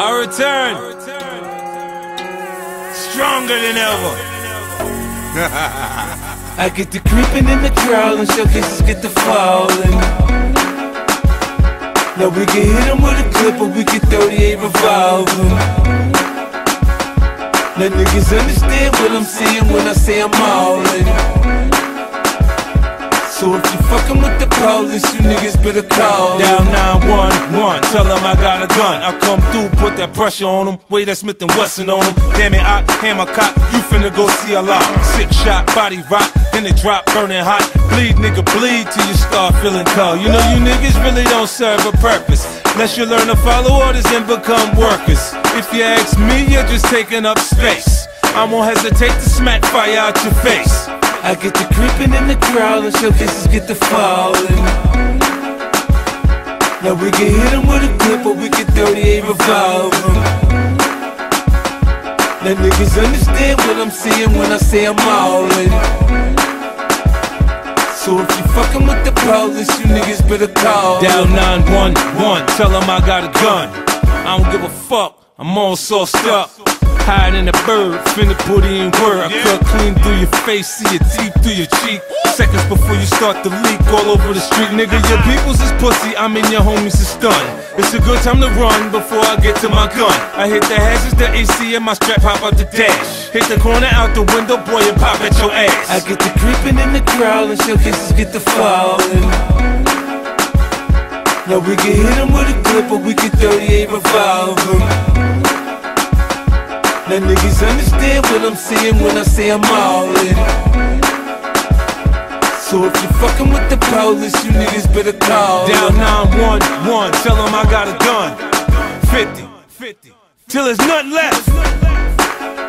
I return. Stronger than ever. I get the creeping in the crowd and showcases get the falling. Now we can hit them with a clip or we can 38 revolver. Now niggas understand what I'm saying when I say I'm all the you niggas better call. Down 911, tell them I got a gun. I come through, put that pressure on them. Way that Smith and Wesson on them. Damn it, I hammer cock. You finna go see a lot. Six shot, body rock, then it drop, burning hot. Bleed, nigga, bleed till you start feeling cold. You know you niggas really don't serve a purpose. Unless you learn to follow orders and become workers. If you ask me, you're just taking up space. I won't hesitate to smack fire out your face. I get the creeping in the crowd and showcases get the falling. Now we can hit them with a clip or we can 38 revolver. Now niggas understand what I'm saying when I say I'm all in. So if you fucking with the police, you niggas better call. Down 911, tell them I got a gun. I don't give a fuck, I'm all sauced up. Hiding a bird, finna put in word. I cut clean through your face, see your teeth through your cheek. Seconds before you start to leak all over the street, nigga. Your people's is pussy, I mean your homies is stunned. It's a good time to run before I get to my gun. I hit the hazards, the AC, and my strap hop out the dash. Hit the corner out the window, boy, and pop at your ass. I get the creeping in the crowd and showcases get the falling. Now we can hit them with a clip or we can 38 revolver. Now niggas understand what I'm saying when I say I'm all in. So if you fucking with the police, you niggas better call. Down 911, tell them I got a gun. 50, 50, till there's nothing left.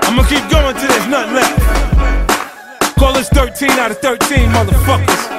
I'ma keep going till there's nothing left. Call us 13 out of 13, motherfuckers.